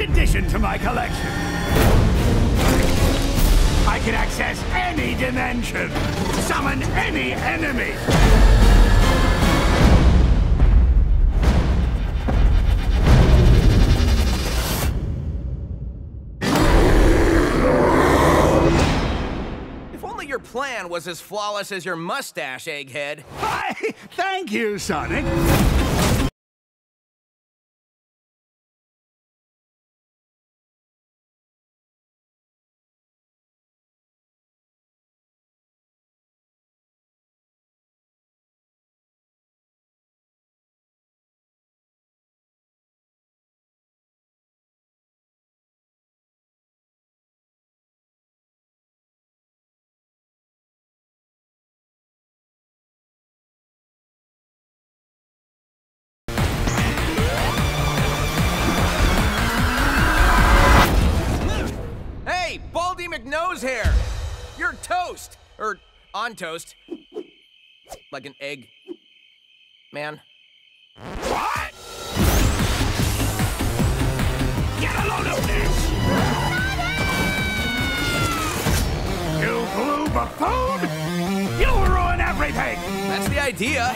addition to my collection. I can access any dimension, summon any enemy. If only your plan was as flawless as your mustache, Egghead. Hi! thank you, Sonic. Baldy McNosehair! You're toast! Or on toast. Like an egg. Man. What? Get a load of this! You blue buffoon! You'll ruin everything! That's the idea.